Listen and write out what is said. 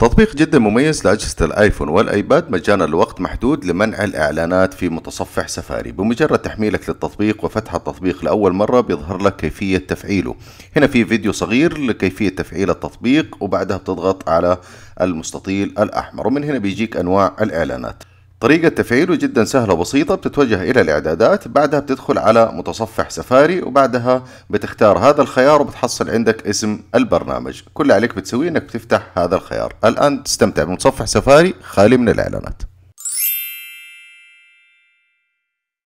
تطبيق جدا مميز لأجهزة الآيفون والآيباد مجانا لوقت محدود لمنع الإعلانات في متصفح سفاري. بمجرد تحميلك للتطبيق وفتح التطبيق لأول مرة بيظهر لك كيفية تفعيله. هنا في فيديو صغير لكيفية تفعيل التطبيق وبعدها بتضغط على المستطيل الأحمر. ومن هنا بيجيك أنواع الإعلانات. طريقة تفعيله جدا سهلة وبسيطة بتتوجه إلى الإعدادات بعدها بتدخل على متصفح سفاري وبعدها بتختار هذا الخيار وبتحصل عندك اسم البرنامج. كل عليك بتسويه إنك بتفتح هذا الخيار. الآن تستمتع بمتصفح سفاري خالي من الإعلانات.